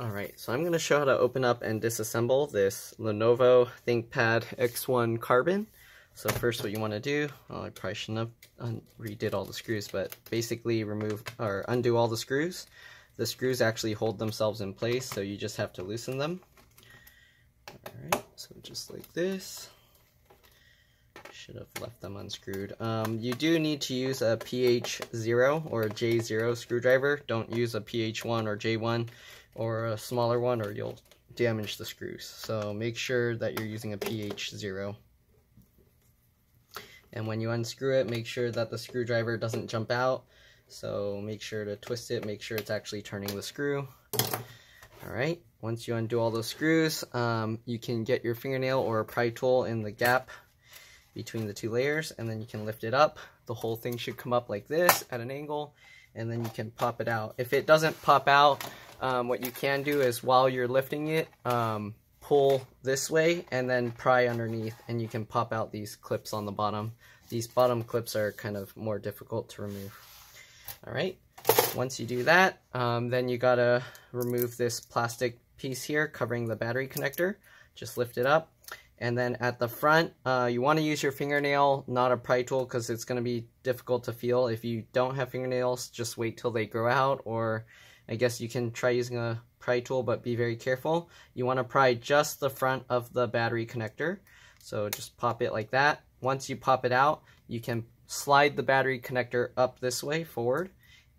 Alright, so I'm going to show how to open up and disassemble this Lenovo ThinkPad X1 Carbon. So first what you want to do, well, I probably shouldn't have redid all the screws, but basically remove or undo all the screws. The screws actually hold themselves in place, so you just have to loosen them. Alright, so just like this. Should have left them unscrewed. Um, you do need to use a PH0 or a J0 screwdriver. Don't use a PH1 or J1 or a smaller one or you'll damage the screws. So make sure that you're using a PH0. And when you unscrew it, make sure that the screwdriver doesn't jump out. So make sure to twist it, make sure it's actually turning the screw. Alright, once you undo all those screws, um, you can get your fingernail or a pry tool in the gap between the two layers, and then you can lift it up. The whole thing should come up like this at an angle, and then you can pop it out. If it doesn't pop out, um, what you can do is while you're lifting it, um, pull this way and then pry underneath and you can pop out these clips on the bottom. These bottom clips are kind of more difficult to remove. Alright, once you do that, um, then you gotta remove this plastic piece here covering the battery connector. Just lift it up. And then at the front, uh, you want to use your fingernail, not a pry tool, because it's going to be difficult to feel. If you don't have fingernails, just wait till they grow out, or I guess you can try using a pry tool, but be very careful. You want to pry just the front of the battery connector. So just pop it like that. Once you pop it out, you can slide the battery connector up this way forward,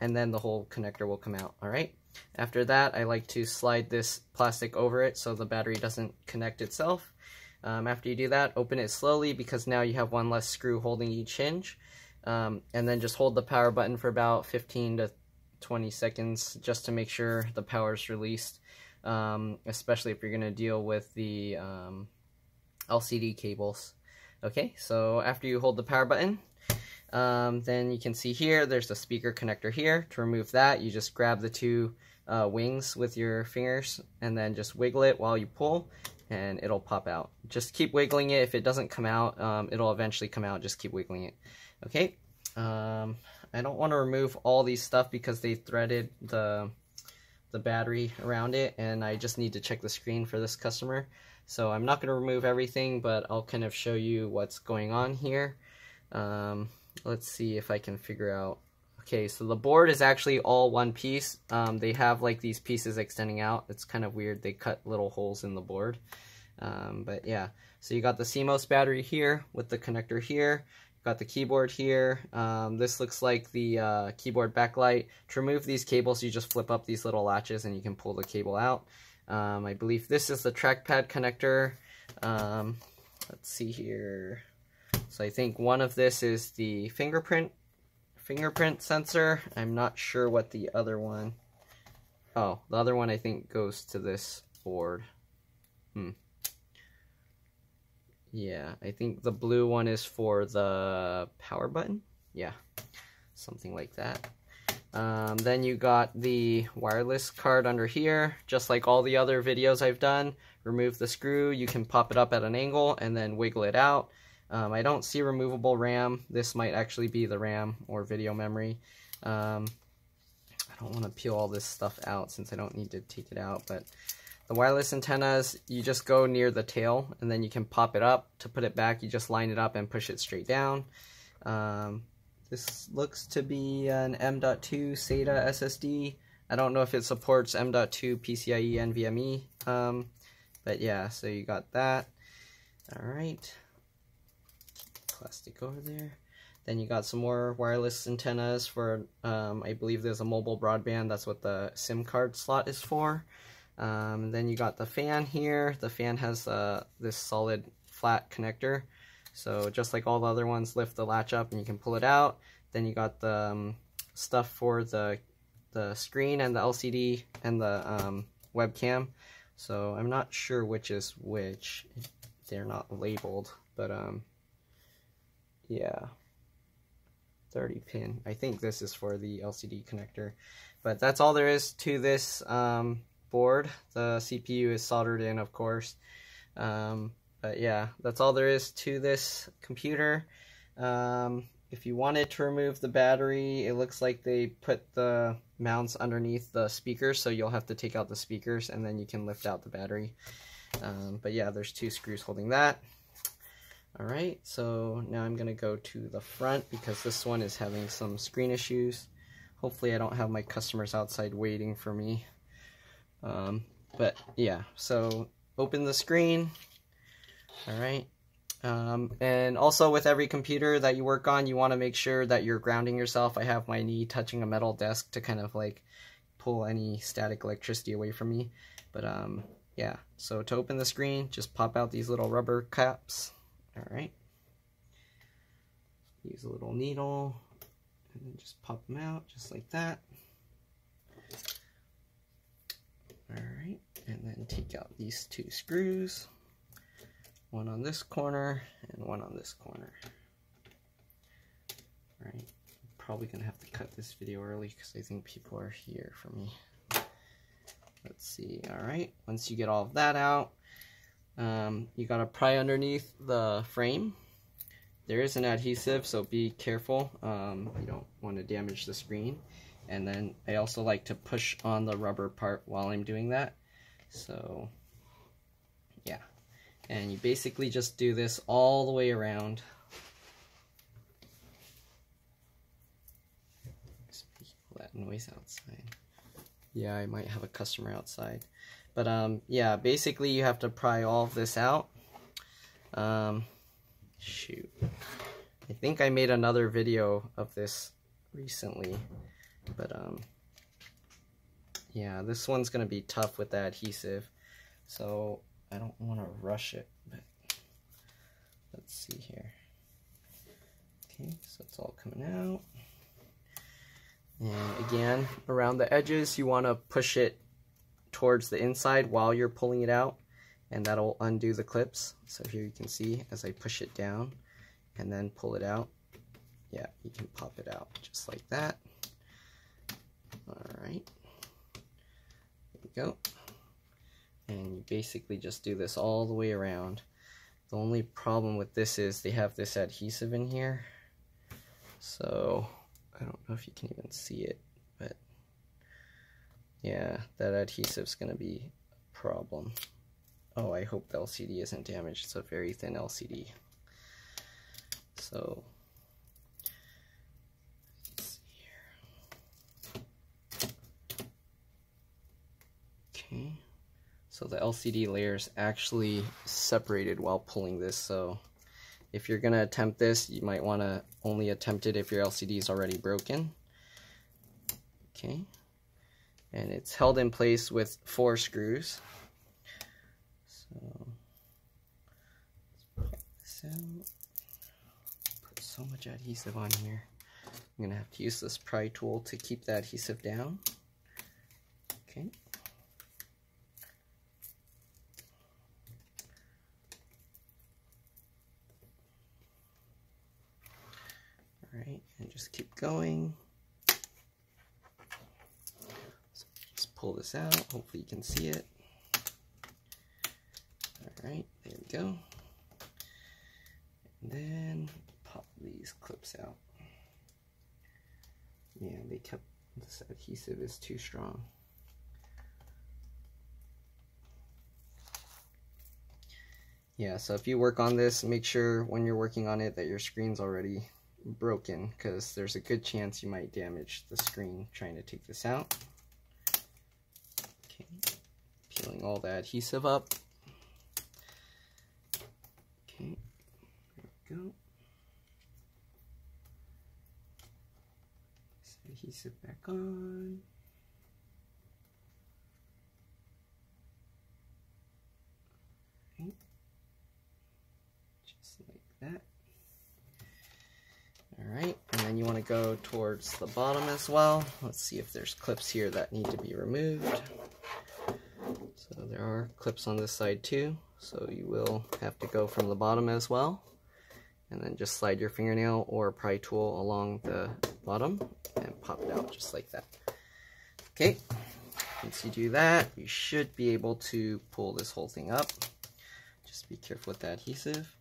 and then the whole connector will come out, all right? After that, I like to slide this plastic over it so the battery doesn't connect itself. Um, after you do that, open it slowly because now you have one less screw holding each hinge. Um, and then just hold the power button for about 15 to 20 seconds just to make sure the power is released, um, especially if you're going to deal with the um, LCD cables. Okay, so after you hold the power button, um, then you can see here, there's a speaker connector here. To remove that, you just grab the two uh, wings with your fingers and then just wiggle it while you pull and it'll pop out. Just keep wiggling it. If it doesn't come out, um, it'll eventually come out. Just keep wiggling it. Okay, um, I don't want to remove all these stuff because they threaded the the battery around it and I just need to check the screen for this customer. So I'm not going to remove everything, but I'll kind of show you what's going on here. Um, let's see if I can figure out. Okay, so the board is actually all one piece. Um, they have like these pieces extending out. It's kind of weird. They cut little holes in the board. Um, but yeah, so you got the CMOS battery here with the connector here. Got the keyboard here. Um, this looks like the uh, keyboard backlight. To remove these cables, you just flip up these little latches and you can pull the cable out. Um, I believe this is the trackpad connector. Um, let's see here. So I think one of this is the fingerprint fingerprint sensor. I'm not sure what the other one. Oh, the other one I think goes to this board. Hmm. Yeah, I think the blue one is for the power button. Yeah, something like that. Um, then you got the wireless card under here, just like all the other videos I've done. Remove the screw, you can pop it up at an angle and then wiggle it out. Um, I don't see removable RAM. This might actually be the RAM or video memory. Um, I don't want to peel all this stuff out since I don't need to take it out, but the wireless antennas, you just go near the tail and then you can pop it up. To put it back, you just line it up and push it straight down. Um, this looks to be an M.2 SATA SSD. I don't know if it supports M.2 PCIe NVMe, um, but yeah, so you got that. Alright, plastic over there. Then you got some more wireless antennas for, um, I believe there's a mobile broadband, that's what the SIM card slot is for. Um, then you got the fan here. The fan has uh, this solid flat connector. So just like all the other ones, lift the latch up and you can pull it out. Then you got the um, stuff for the the screen and the LCD and the um, webcam. So I'm not sure which is which. They're not labeled, but um, yeah. 30 pin. I think this is for the LCD connector. But that's all there is to this um, board. The CPU is soldered in, of course. Um, but yeah, that's all there is to this computer. Um, if you wanted to remove the battery, it looks like they put the mounts underneath the speakers, so you'll have to take out the speakers and then you can lift out the battery. Um, but yeah, there's two screws holding that. All right, so now I'm gonna go to the front because this one is having some screen issues. Hopefully I don't have my customers outside waiting for me. Um, but yeah, so open the screen. All right, um, and also with every computer that you work on, you want to make sure that you're grounding yourself. I have my knee touching a metal desk to kind of like pull any static electricity away from me. But um, yeah, so to open the screen, just pop out these little rubber caps. All right. Use a little needle and then just pop them out just like that. All right, and then take out these two screws one on this corner and one on this corner. All right, probably gonna have to cut this video early because I think people are here for me. Let's see, all right, once you get all of that out, um, you gotta pry underneath the frame. There is an adhesive, so be careful. Um, you don't want to damage the screen. And then I also like to push on the rubber part while I'm doing that. So, yeah and you basically just do this all the way around. that noise outside. Yeah, I might have a customer outside. But um, yeah, basically you have to pry all of this out. Um, shoot. I think I made another video of this recently. But um, yeah, this one's going to be tough with the adhesive. So I don't want to rush it, but let's see here. Okay, so it's all coming out. And again, around the edges, you want to push it towards the inside while you're pulling it out, and that'll undo the clips. So here you can see as I push it down and then pull it out, yeah, you can pop it out just like that. All right, there we go and you basically just do this all the way around. The only problem with this is they have this adhesive in here, so I don't know if you can even see it, but yeah, that adhesive's going to be a problem. Oh, I hope the LCD isn't damaged. It's a very thin LCD. So, Okay. So the LCD layer is actually separated while pulling this. So if you're going to attempt this, you might want to only attempt it if your LCD is already broken. Okay. And it's held in place with four screws. So out. Put so much adhesive on here. I'm going to have to use this pry tool to keep the adhesive down. Okay. Alright, and just keep going. So just pull this out. Hopefully you can see it. Alright, there we go. And then pop these clips out. Yeah, they kept, this adhesive is too strong. Yeah, so if you work on this, make sure when you're working on it that your screen's already broken because there's a good chance you might damage the screen trying to take this out. Peeling all the adhesive up. Okay, there we go. This adhesive back on. Just like that. Alright, and then you want to go towards the bottom as well. Let's see if there's clips here that need to be removed. There are clips on this side too, so you will have to go from the bottom as well. And then just slide your fingernail or pry tool along the bottom and pop it out just like that. Okay, once you do that, you should be able to pull this whole thing up. Just be careful with the adhesive.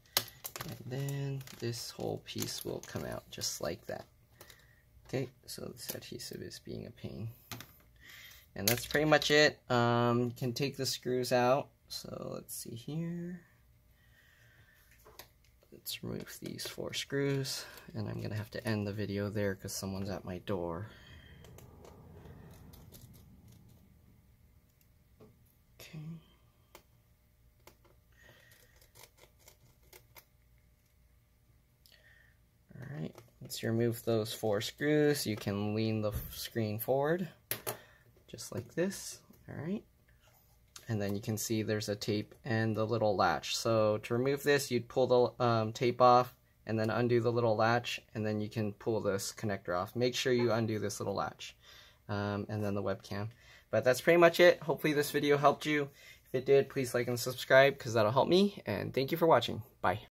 And then this whole piece will come out just like that. Okay, so this adhesive is being a pain. And that's pretty much it. Um, you can take the screws out. So let's see here. Let's remove these four screws. And I'm going to have to end the video there because someone's at my door. Okay. Alright, once you remove those four screws, you can lean the screen forward, just like this, alright? And then you can see there's a tape and the little latch. So to remove this, you'd pull the um, tape off and then undo the little latch, and then you can pull this connector off. Make sure you undo this little latch, um, and then the webcam. But that's pretty much it. Hopefully this video helped you. If it did, please like and subscribe because that'll help me. And thank you for watching. Bye.